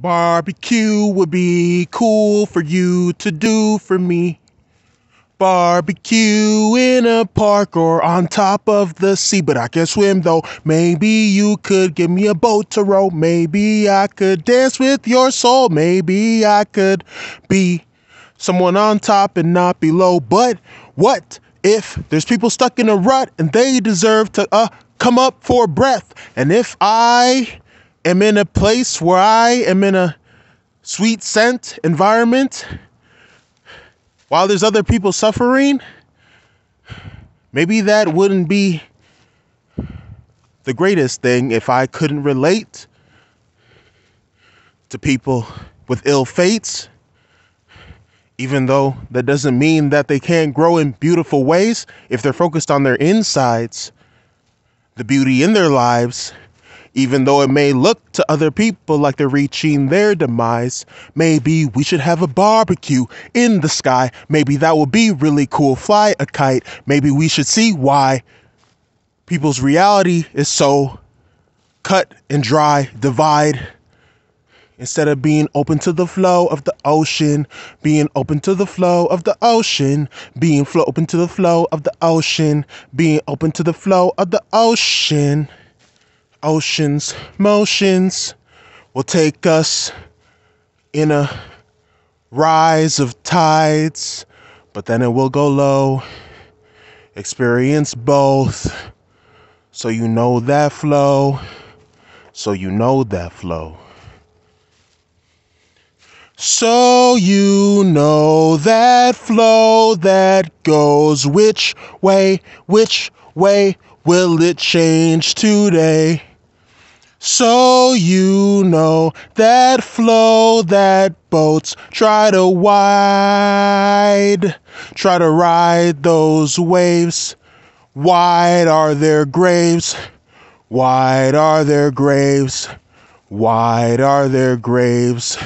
Barbecue would be cool for you to do for me. Barbecue in a park or on top of the sea, but I can swim though. Maybe you could give me a boat to row. Maybe I could dance with your soul. Maybe I could be someone on top and not below. But what if there's people stuck in a rut and they deserve to uh, come up for breath? And if I am in a place where I am in a sweet scent environment while there's other people suffering, maybe that wouldn't be the greatest thing if I couldn't relate to people with ill fates. Even though that doesn't mean that they can't grow in beautiful ways if they're focused on their insides, the beauty in their lives, even though it may look to other people like they're reaching their demise, maybe we should have a barbecue in the sky. Maybe that would be really cool. Fly a kite. Maybe we should see why people's reality is so cut and dry, divide. Instead of being open to the flow of the ocean, being open to the flow of the ocean, being flow open to the flow of the ocean, being open to the flow of the ocean oceans, motions will take us in a rise of tides, but then it will go low. Experience both. So you know that flow. So you know that flow. So you know that flow that goes which way, which way will it change today? So you know that flow that boats try to wide, try to ride those waves. Wide are their graves, wide are their graves, wide are their graves.